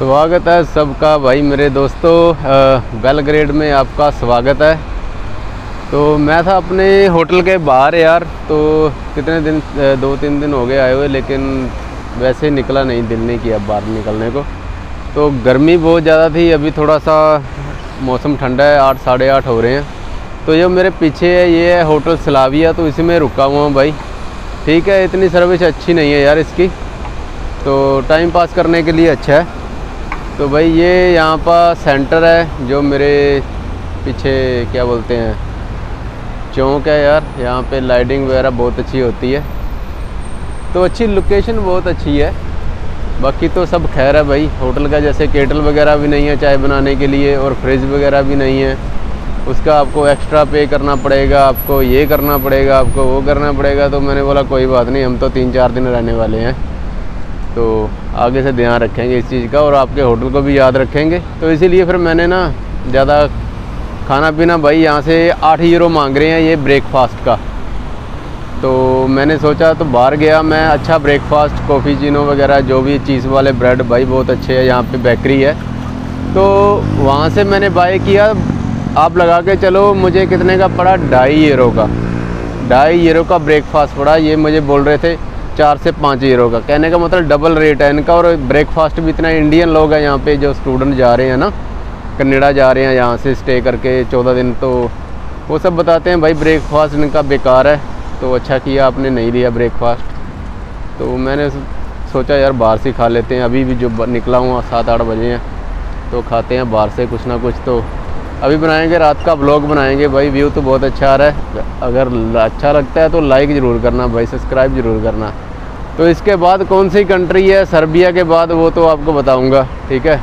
स्वागत है सबका। भाई, मेरे दोस्तों बेलग्रेड में आपका स्वागत है। तो मैं था अपने होटल के बाहर यार तो कितने दिन दो तीन दिन हो गए आए हुए, लेकिन वैसे निकला नहीं दिल नहीं किया बाहर निकलने को। तो गर्मी बहुत ज़्यादा थी, अभी थोड़ा सा मौसम ठंडा है, आठ, साढ़े आठ हो रहे हैं। तो ये मेरे पीछे है, ये है होटल सलाविया तो इसी में रुका हुआ हूँ भाई। ठीक है, इतनी सर्विस अच्छी नहीं है यार इसकी। तो टाइम पास करने के लिए अच्छा है। तो भाई ये यहाँ पर सेंटर है, जो मेरे पीछे क्या बोलते हैं, चौक है यार। यहाँ पे लाइटिंग वगैरह बहुत अच्छी होती है। तो अच्छी लोकेशन बहुत अच्छी है। बाकी तो सब खैर है भाई। होटल का जैसे केटल वगैरह भी नहीं है चाय बनाने के लिए, और फ्रिज वगैरह भी नहीं है। उसका आपको एक्स्ट्रा पे करना पड़ेगा, आपको ये करना पड़ेगा, आपको वो करना पड़ेगा। तो मैंने बोला, कोई बात नहीं, हम तो तीन चार दिन रहने वाले हैं। तो आगे से ध्यान रखेंगे इस चीज़ का और आपके होटल को भी याद रखेंगे। तो इसीलिए फिर मैंने ना ज़्यादा खाना पीना, भाई यहाँ से आठ यूरो मांग रहे हैं ये ब्रेकफास्ट का। तो मैंने सोचा तो बाहर गया मैं अच्छा ब्रेकफास्ट कॉफ़ी चीनो वगैरह जो भी चीज़ वाले ब्रेड भाई बहुत अच्छे है, यहाँ पे बेकरी है। तो वहाँ से मैंने बाय किया, आप लगा के चलो, मुझे कितने का पड़ा? ढाई यूरो का। ढाई यूरो का ब्रेकफास्ट पड़ा, ये मुझे बोल रहे थे चार से पाँच यूरो का कहने का मतलब डबल रेट है इनका और ब्रेकफास्ट भी इतना इंडियन लोग हैं यहाँ पे जो स्टूडेंट जा रहे हैं ना कनेडा जा रहे हैं यहाँ से स्टे करके चौदह दिन तो वो सब बताते हैं, भाई ब्रेकफास्ट इनका बेकार है। तो अच्छा किया आपने, नहीं लिया ब्रेकफास्ट तो मैंने सोचा यार बाहर से खा लेते हैं। अभी भी जो निकला हूँ, सात आठ बजे हैं तो खाते हैं बाहर से कुछ ना कुछ तो अभी बनाएँगे रात का ब्लॉग बनाएँगे भाई व्यू तो बहुत अच्छा आ रहा है अगर अच्छा लगता है तो लाइक ज़रूर करना भाई सब्सक्राइब ज़रूर करना तो इसके बाद कौन सी कंट्री है सर्बिया के बाद वो तो आपको बताऊँगा ठीक है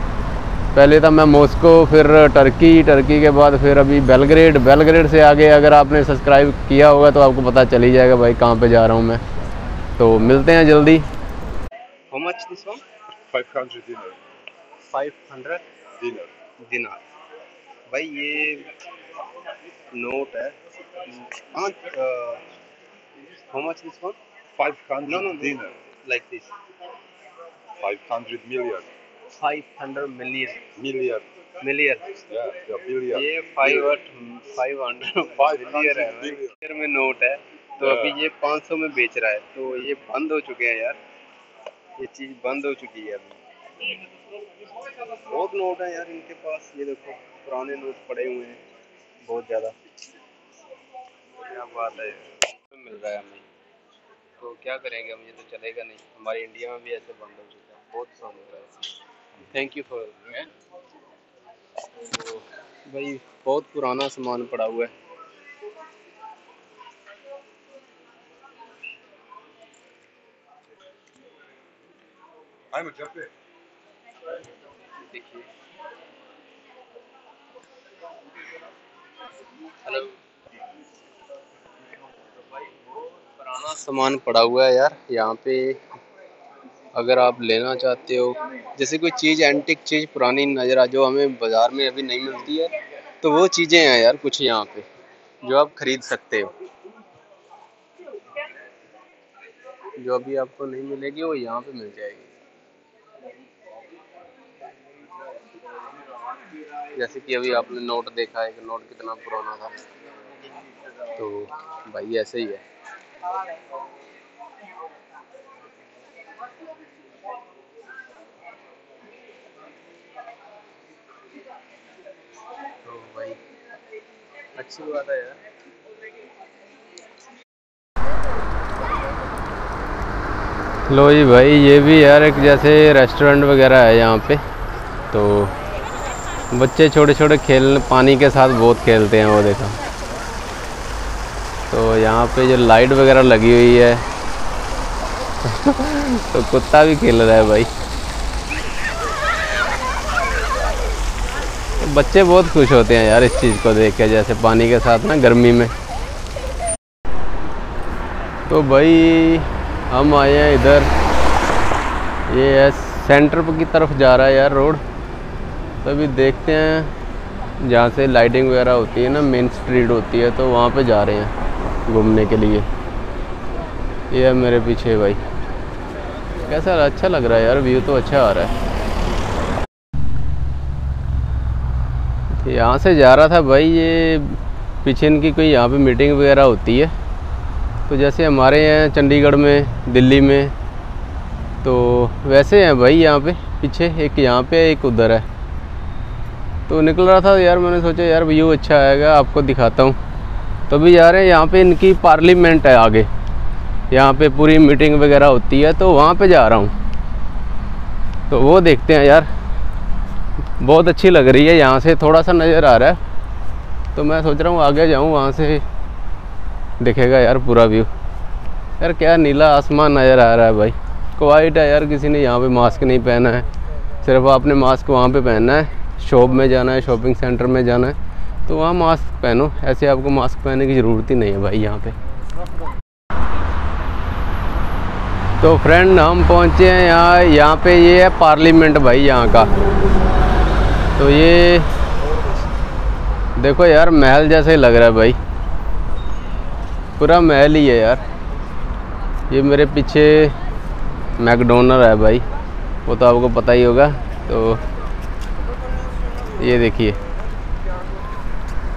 पहले था मैं मॉस्को फिर टर्की टर्की के बाद फिर अभी बेलग्रेड बेलग्रेड से आगे अगर आपने सब्सक्राइब किया होगा तो आपको पता चल ही जाएगा भाई कहाँ पे जा रहा हूँ मैं तो मिलते हैं जल्दी How much this one? 500 dinar. 500 Dinar. dinar. भाई ये नोट है। How much this one 500 no no दिन like this 500 million 500 million million million ये 500 500 मिलियन में नोट है। तो अभी ये 500 में बेच रहा है। तो ये बंद हो चुके हैं यार। ये चीज़ बंद हो चुकी है अभी। बहुत नोट है यार इनके पास। ये देखो पुराने नोट पड़े हुए हैं बहुत ज़्यादा। क्या बात है। मिल रहा है हमें। तो क्या करेंगे हम ये तो चलेगा नहीं। हमारे इंडिया में भी ऐसे बंद हो चुका है बहुत कम हो रहा है। थैंक यू फॉर तो भाई बहुत पुराना सामान पड़ा हुआ है। I'm a cafe. सामान पड़ा हुआ है यार, यहाँ पे अगर आप लेना चाहते हो, जैसे कोई चीज़ एंटिक चीज़ पुरानी नज़र आ, जो हमें बाज़ार में अभी नहीं मिलती है तो वो चीज़ें हैं यार कुछ यहाँ पे, जो आप खरीद सकते हो। जो अभी आपको नहीं मिलेगी, वो यहाँ पे मिल जाएगी। जैसे कि अभी आपने नोट देखा है कि नोट कितना पुराना था। तो भाई ऐसे ही है। तो भाई, अच्छी बात है यार। लो जी भाई, ये भी यार एक जैसे रेस्टोरेंट वगैरह है यहाँ पे। तो बच्चे छोटे छोटे खेल, पानी के साथ बहुत खेलते हैं वो देखो। तो यहाँ पे जो लाइट वगैरह लगी हुई है तो कुत्ता भी खेल रहा है भाई। बच्चे बहुत खुश होते हैं यार इस चीज़ को देख के, जैसे पानी के साथ ना गर्मी में। तो भाई, हम आए हैं इधर। ये है सेंटर की तरफ़ जा रहा है यार रोड। तो अभी देखते हैं, जहाँ से लाइटिंग वगैरह होती है ना मेन स्ट्रीट होती है तो वहाँ पे जा रहे हैं घूमने के लिए। ये है मेरे पीछे भाई। कैसा अच्छा लग रहा है यार व्यू तो अच्छा आ रहा है। यहाँ से जा रहा था भाई, ये पीछे इनकी कोई यहाँ पे मीटिंग वगैरह होती है। तो जैसे हमारे यहाँ चंडीगढ़ में, दिल्ली में तो वैसे हैं भाई यहाँ पे, पीछे एक यहाँ पे, एक उधर है। तो निकल रहा था, यार मैंने सोचा, यार व्यू अच्छा आएगा, आपको दिखाता हूँ। तो भी जा रहे हैं, यहाँ पे इनकी पार्लियामेंट है आगे। यहाँ पे पूरी मीटिंग वगैरह होती है तो वहाँ पे जा रहा हूँ। तो वो देखते हैं, यार। बहुत अच्छी लग रही है, यहाँ से थोड़ा सा नज़र आ रहा है। तो मैं सोच रहा हूँ, आगे जाऊँ, वहाँ से दिखेगा, यार, पूरा व्यू। यार, क्या नीला आसमान नज़र आ रहा है भाई। क्वाइट है यार, किसी ने यहाँ पे मास्क नहीं पहना है। सिर्फ़ आपने मास्क वहाँ पे पहनना है। शॉप में जाना है, शॉपिंग सेंटर में जाना है तो वहाँ मास्क पहनो। ऐसे आपको मास्क पहनने की ज़रूरत ही नहीं है भाई यहाँ पे। तो फ्रेंड हम पहुँचे हैं यहाँ यहाँ पे ये है पार्लियामेंट भाई यहाँ का। तो ये, देखो यार, महल जैसे ही लग रहा है भाई। पूरा महल ही है यार। ये मेरे पीछे मैकडोनर है भाई। वो तो आपको पता ही होगा तो ये देखिए।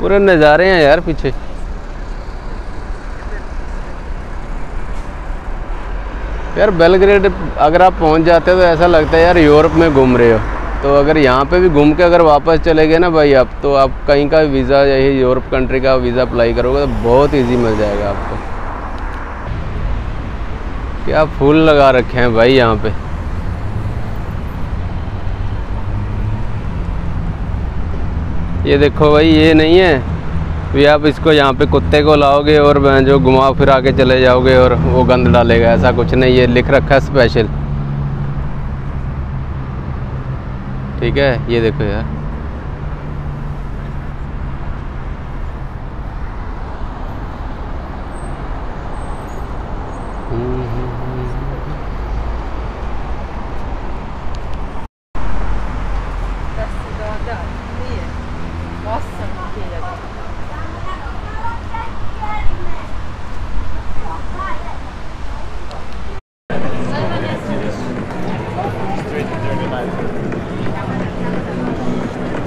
पूरे नज़ारे हैं यार पीछे। यार बेलग्रेड अगर आप पहुँच जाते हो तो ऐसा लगता है यार यूरोप में घूम रहे हो। तो अगर यहाँ पे भी घूम के अगर वापस चले गए ना भाई आप तो आप कहीं का वीज़ा, यही यूरोप कंट्री का वीज़ा अप्लाई करोगे तो बहुत इजी मिल जाएगा आपको। क्या फूल लगा रखे हैं भाई यहाँ पे। ये देखो भाई, ये नहीं है। भी आप इसको यहाँ पे कुत्ते को लाओगे और जो घुमा फिरा के चले जाओगे और वो गंद डालेगा, ऐसा कुछ नहीं, ये लिख रखा है स्पेशल ठीक है, ये देखो यार।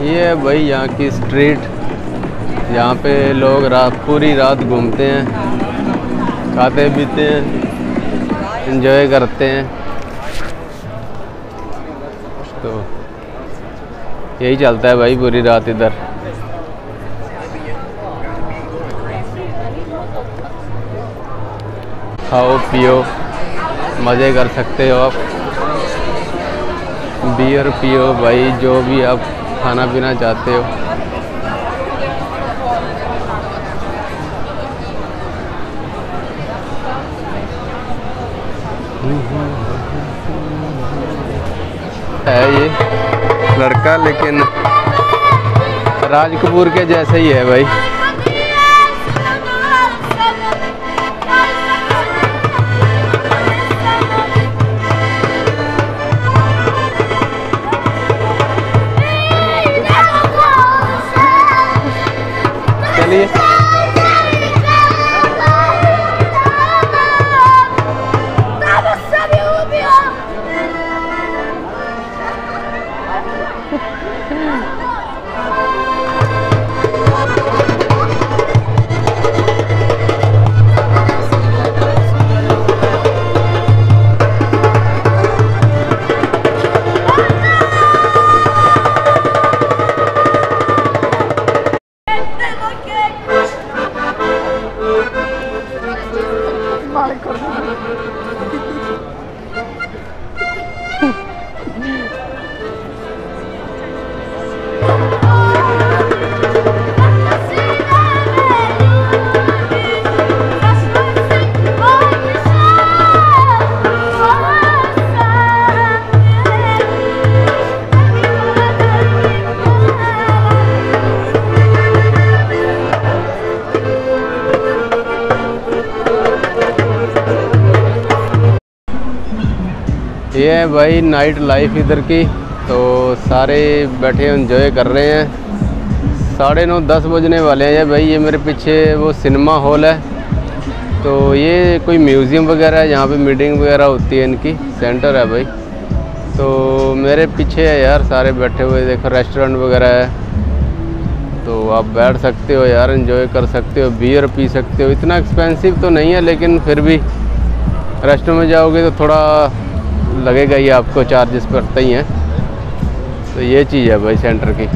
ये है भाई यहाँ की स्ट्रीट यहाँ पे लोग रात, पूरी रात घूमते हैं, खाते पीते हैं एंजॉय करते हैं। तो यही चलता है भाई पूरी रात इधर। खाओ, पियो, मज़े कर सकते हो आप। बियर पियो भाई जो भी आप खाना पीना चाहते हो। है ये। लड़का लेकिन राज कपूर के जैसे ही है भाई। ये है भाई नाइट लाइफ इधर की। तो सारे बैठे एंजॉय कर रहे हैं। साढ़े नौ, दस बजने वाले हैं भाई। ये मेरे पीछे वो सिनेमा हॉल है। तो ये कोई म्यूज़ियम वगैरह है यहाँ पे मीटिंग वगैरह होती है इनकी। सेंटर है भाई। तो मेरे पीछे है यार सारे बैठे हुए। देखो रेस्टोरेंट वगैरह है। तो आप बैठ सकते हो यार इन्जॉय कर सकते हो। बियर पी सकते हो। इतना एक्सपेंसिव तो नहीं है, लेकिन फिर भी। रेस्टोरेंट में जाओगे तो थोड़ा लगेगा ही आपको चार्जेस पड़ते ही हैं। तो ये चीज़ है भाई सेंटर की।